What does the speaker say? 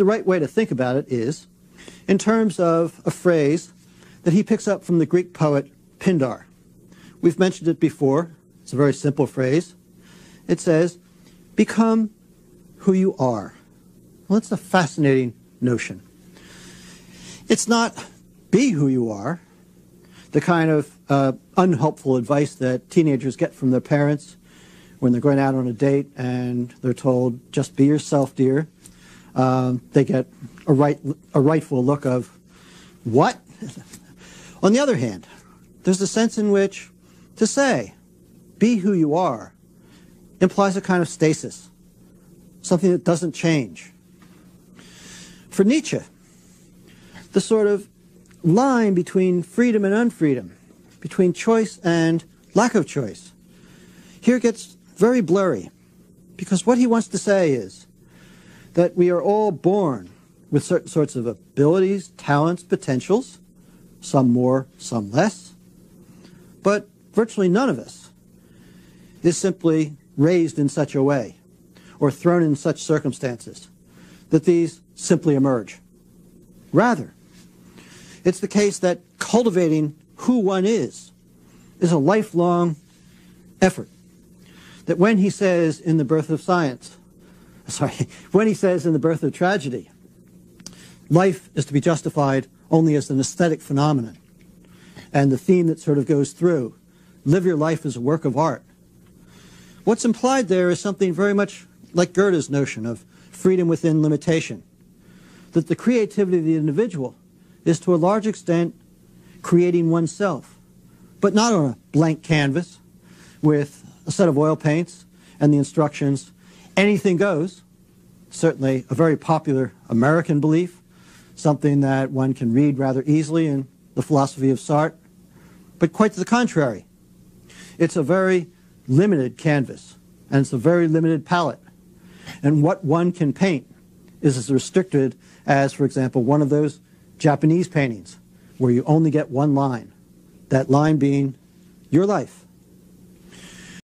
the right way to think about it is in terms of a phrase that he picks up from the Greek poet Pindar. We've mentioned it before. It's a very simple phrase. It says, Become who you are. Well, that's a fascinating notion. It's not be who you are, the kind of uh, unhelpful advice that teenagers get from their parents when they're going out on a date and they're told, just be yourself, dear. Um, they get a, right, a rightful look of, what? on the other hand, there's a sense in which to say, be who you are, implies a kind of stasis, something that doesn't change. For Nietzsche, the sort of line between freedom and unfreedom, between choice and lack of choice, here gets very blurry. Because what he wants to say is that we are all born with certain sorts of abilities, talents, potentials, some more, some less. But virtually none of us is simply raised in such a way or thrown in such circumstances that these simply emerge. Rather, it's the case that cultivating who one is is a lifelong effort. That when he says in The Birth of Science, sorry, when he says in The Birth of Tragedy, life is to be justified only as an aesthetic phenomenon. And the theme that sort of goes through, live your life as a work of art. What's implied there is something very much like Goethe's notion of freedom within limitation. That the creativity of the individual is to a large extent creating oneself, but not on a blank canvas with a set of oil paints and the instructions, anything goes. Certainly a very popular American belief, something that one can read rather easily in the philosophy of Sartre, but quite to the contrary. It's a very limited canvas, and it's a very limited palette. And what one can paint is as restricted as, for example, one of those Japanese paintings where you only get one line. That line being your life.